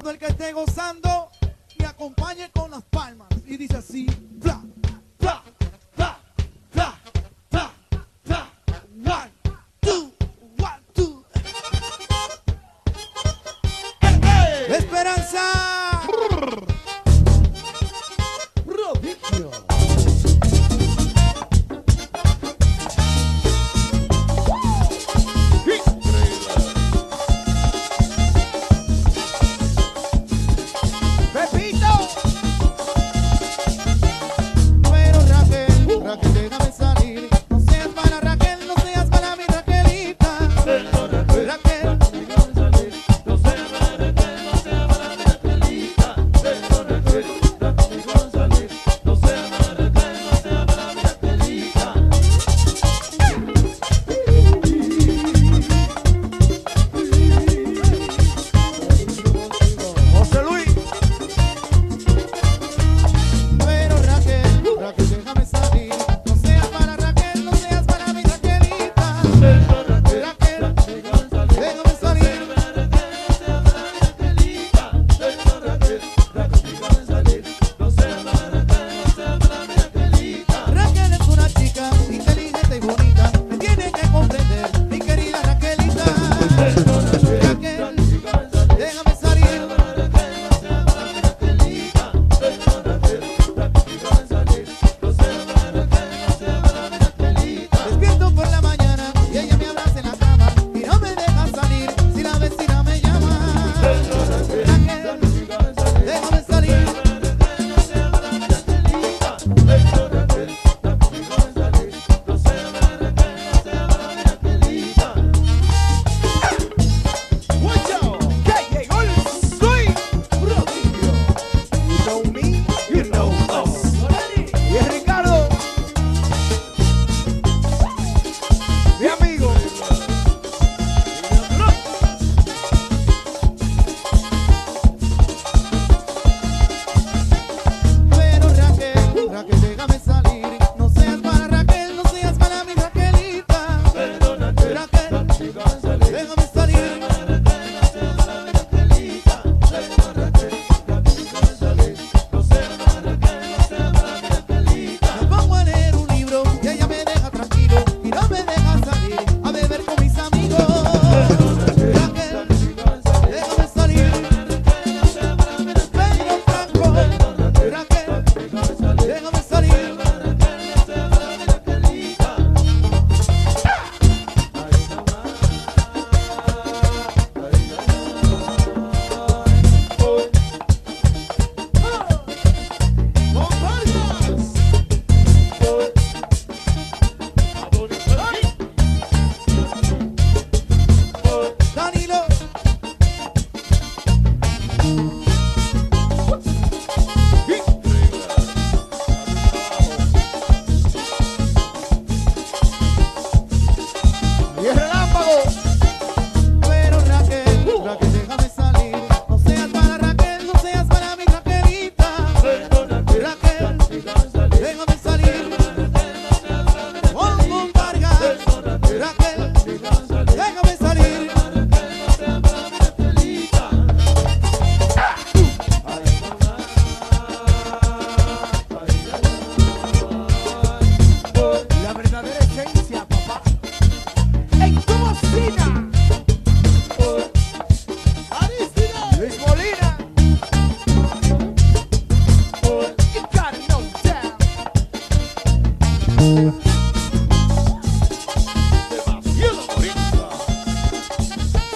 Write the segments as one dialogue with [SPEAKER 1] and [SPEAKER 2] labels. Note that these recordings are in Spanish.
[SPEAKER 1] Todo el que esté gozando, me acompañe con las palmas. Y dice así.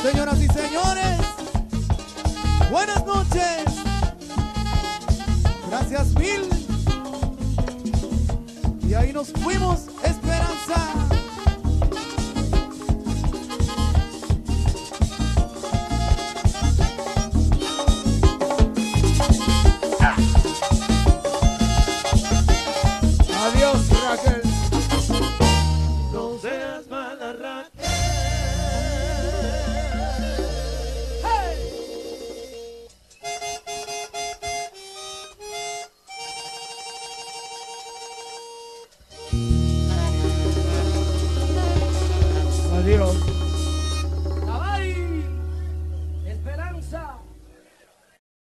[SPEAKER 1] Señoras y señores, buenas noches. Gracias mil. Y ahí nos fuimos, Esperanza.